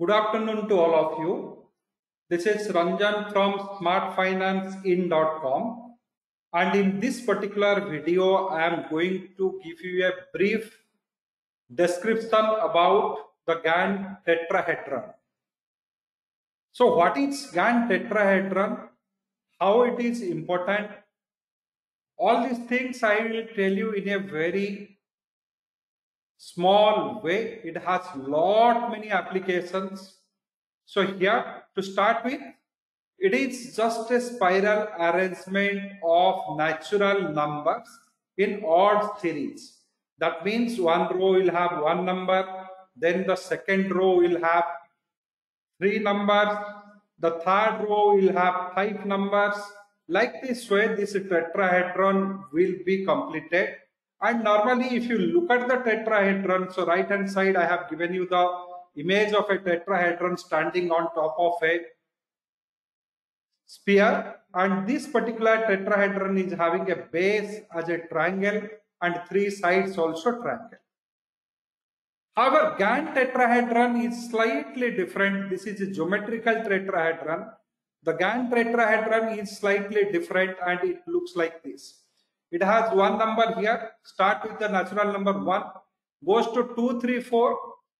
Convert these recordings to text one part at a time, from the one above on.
Good afternoon to all of you. This is Ranjan from smartfinancein.com. and in this particular video I am going to give you a brief description about the Gann tetrahedron. So what is Gann tetrahedron? How it is important? All these things I will tell you in a very small way. It has lot many applications. So here to start with, it is just a spiral arrangement of natural numbers in odd series. That means one row will have one number, then the second row will have three numbers, the third row will have five numbers. Like this way, this tetrahedron will be completed and normally, if you look at the tetrahedron, so right hand side, I have given you the image of a tetrahedron standing on top of a sphere. And this particular tetrahedron is having a base as a triangle and three sides also triangle. However, Gann tetrahedron is slightly different. This is a geometrical tetrahedron. The Gann tetrahedron is slightly different and it looks like this. It has one number here. Start with the natural number 1. Goes to 2, 3, 4.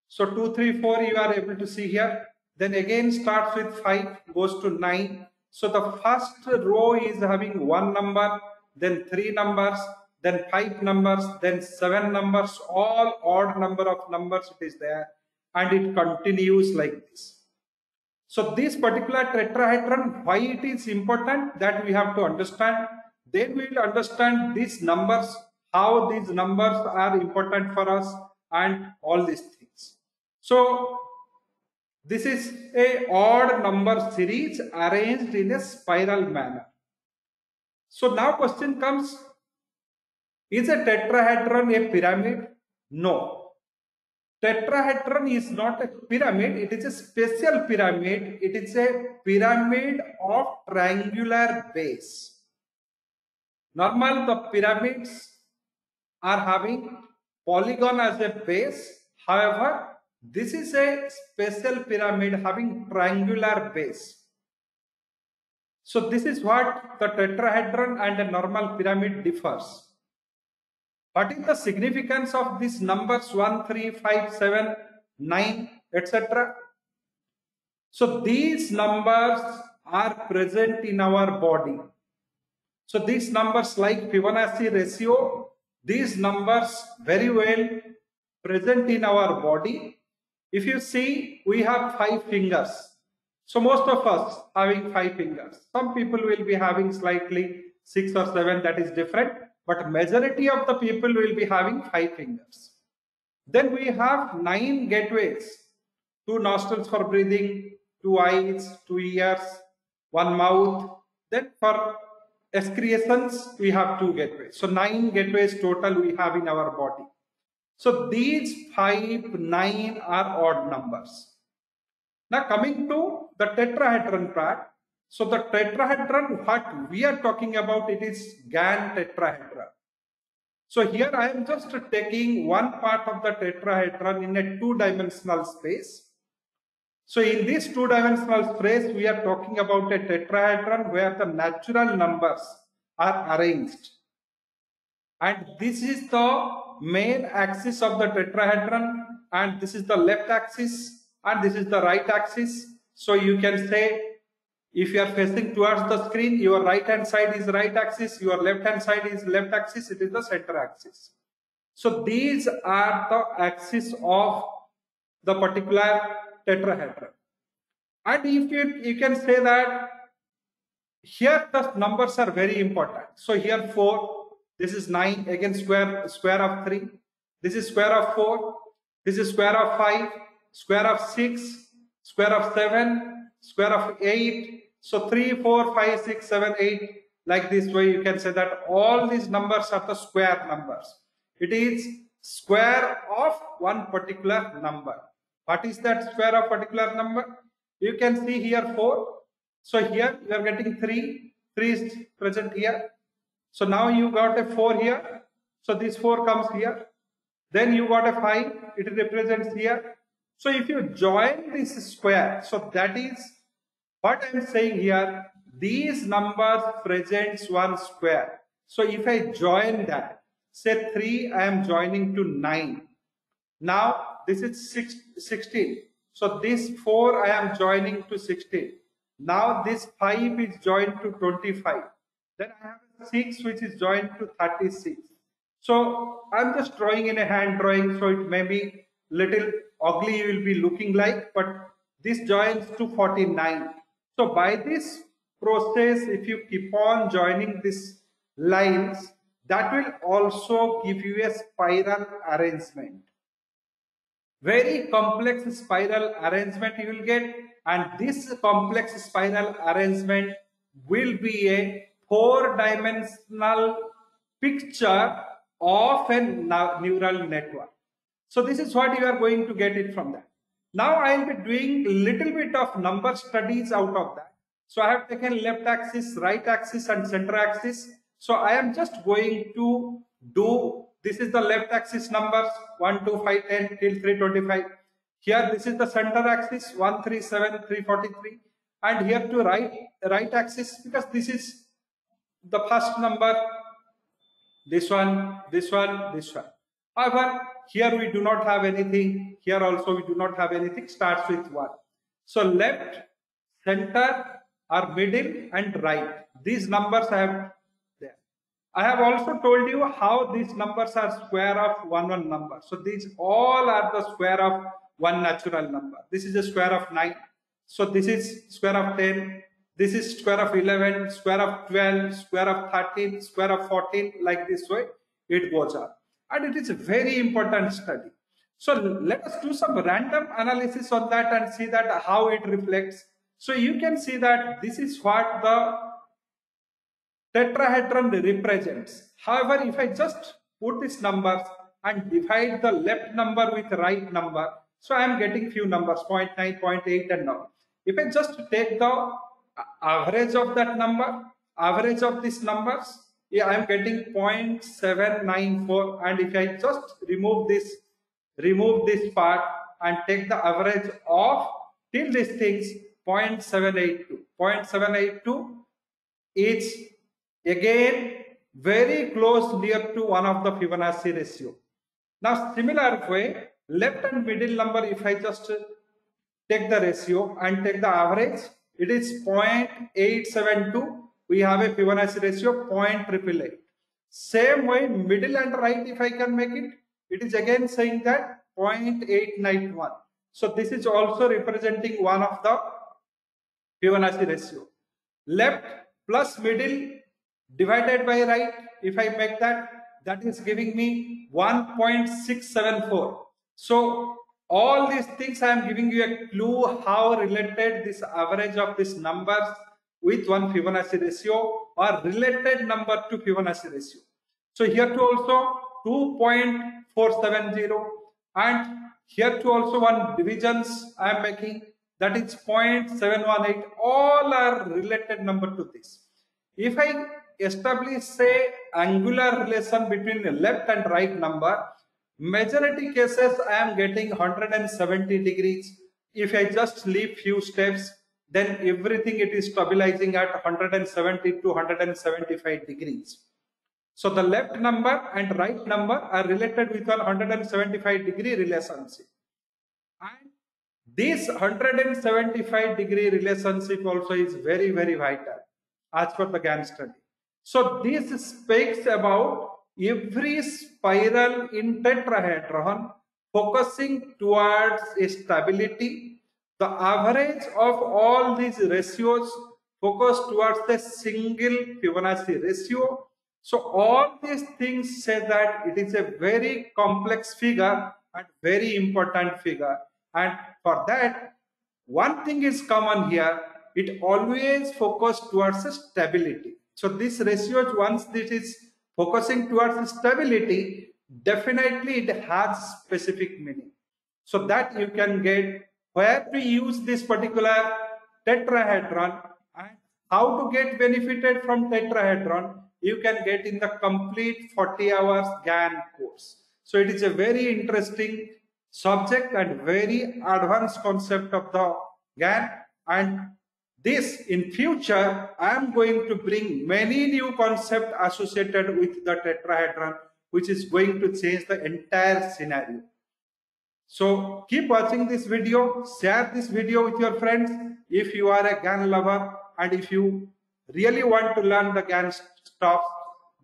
So 2, 3, 4 you are able to see here. Then again starts with 5. Goes to 9. So the first row is having one number. Then 3 numbers. Then 5 numbers. Then 7 numbers. All odd number of numbers it is there. And it continues like this. So this particular tetrahedron, why it is important that we have to understand then we will understand these numbers, how these numbers are important for us and all these things. So this is a odd number series arranged in a spiral manner. So now question comes, is a tetrahedron a pyramid? No. Tetrahedron is not a pyramid, it is a special pyramid. It is a pyramid of triangular base. Normal, the pyramids are having polygon as a base. However, this is a special pyramid having triangular base. So this is what the tetrahedron and a normal pyramid differs. What is the significance of these numbers 1, 3, 5, 7, 9, etc.? So these numbers are present in our body. So these numbers like Fibonacci ratio, these numbers very well present in our body. If you see, we have five fingers. So most of us having five fingers. Some people will be having slightly six or seven, that is different. But majority of the people will be having five fingers. Then we have nine gateways. Two nostrils for breathing, two eyes, two ears, one mouth. Then for excretions, we have two gateways. So nine gateways total we have in our body. So these five, nine are odd numbers. Now coming to the tetrahedron part. So the tetrahedron, what we are talking about, it is Gann tetrahedron. So here I am just taking one part of the tetrahedron in a two-dimensional space. So in this two-dimensional space, we are talking about a tetrahedron where the natural numbers are arranged. And this is the main axis of the tetrahedron and this is the left axis and this is the right axis. So you can say if you are facing towards the screen, your right hand side is right axis, your left hand side is left axis, it is the center axis. So these are the axis of the particular tetrahedron. And if you, you can say that here the numbers are very important. So here 4, this is 9, again square, square of 3. This is square of 4, this is square of 5, square of 6, square of 7, square of 8. So 3, 4, 5, 6, 7, 8. Like this way you can say that all these numbers are the square numbers. It is square of one particular number. What is that square of particular number? You can see here 4. So here you are getting 3. 3 is present here. So now you got a 4 here. So this 4 comes here. Then you got a 5. It represents here. So if you join this square, so that is what I'm saying here, these numbers presents one square. So if I join that, say 3, I am joining to 9. Now this is six, 16. So this 4 I am joining to 16. Now this 5 is joined to 25. Then I have 6 which is joined to 36. So I'm just drawing in a hand drawing so it may be little ugly you will be looking like but this joins to 49. So by this process if you keep on joining these lines that will also give you a spiral arrangement. Very complex spiral arrangement you will get and this complex spiral arrangement will be a four dimensional picture of a neural network. So this is what you are going to get it from that. Now I will be doing little bit of number studies out of that. So I have taken left axis, right axis and center axis. So I am just going to do, this is the left axis numbers 1, 2, 5, 10 till 325. Here this is the center axis 137, 343 and here to right, right axis because this is the first number, this one, this one, this one. However, here we do not have anything. Here also we do not have anything. Starts with 1. So left, center, or middle and right. These numbers I have. I have also told you how these numbers are square of one one number. So these all are the square of one natural number. This is a square of 9. So this is square of 10. This is square of 11, square of 12, square of 13, square of 14, like this way it goes up. And it is a very important study. So let us do some random analysis on that and see that how it reflects. So you can see that this is what the tetrahedron represents. However, if I just put these numbers and divide the left number with right number, so I am getting few numbers 0 0.9, 0 0.8 and all. If I just take the average of that number, average of these numbers, yeah, I'm getting 0.794 and if I just remove this, remove this part and take the average of till these things 0.782. 0.782 is again very close near to one of the Fibonacci ratio. Now similar way, left and middle number if I just take the ratio and take the average, it is 0.872. We have a Fibonacci ratio 0.888. Same way, middle and right, if I can make it, it is again saying that 0.891. So this is also representing one of the Fibonacci ratio. Left plus middle divided by right, if I make that, that is giving me 1.674. So all these things I am giving you a clue how related this average of these numbers with one Fibonacci ratio or related number to Fibonacci ratio. So here to also 2.470 and here to also one divisions I am making that is 0.718 all are related number to this. If I establish say angular relation between left and right number Majority cases I am getting 170 degrees. If I just leave few steps, then everything it is stabilizing at 170 to 175 degrees. So the left number and right number are related with 175 degree relationship. And this 175 degree relationship also is very, very vital as per the Gann study. So this speaks about every spiral in tetrahedron focusing towards a stability. The average of all these ratios focus towards the single Fibonacci ratio. So all these things say that it is a very complex figure and very important figure. And for that, one thing is common here, it always focus towards stability. So this ratio, once this is focusing towards stability, definitely it has specific meaning. So that you can get where to use this particular tetrahedron and how to get benefited from tetrahedron, you can get in the complete 40 hours Gann course. So it is a very interesting subject and very advanced concept of the Gann and this in future I am going to bring many new concepts associated with the tetrahedron which is going to change the entire scenario. So keep watching this video, share this video with your friends if you are a Gann lover and if you really want to learn the Gann stuff,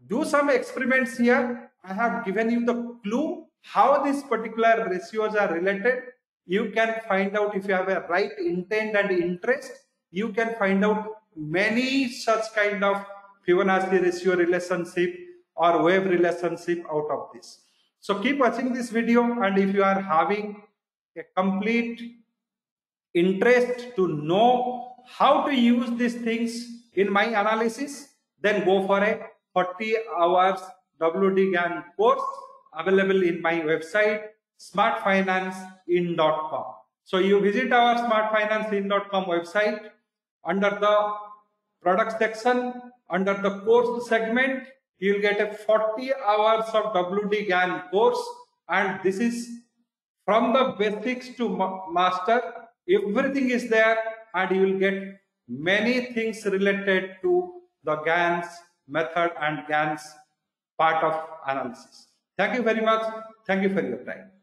do some experiments here. I have given you the clue how these particular ratios are related. You can find out if you have a right intent and interest. You can find out many such kind of Fibonacci ratio relationship or wave relationship out of this. So keep watching this video and if you are having a complete interest to know how to use these things in my analysis, then go for a 40 hours WD course available in my website smartfinancein.com. So you visit our smartfinancein.com website under the product section, under the course segment, you'll get a 40 hours of WD Gann course and this is from the basics to master everything is there and you will get many things related to the Gann's method and Gann's part of analysis. Thank you very much. Thank you for your time.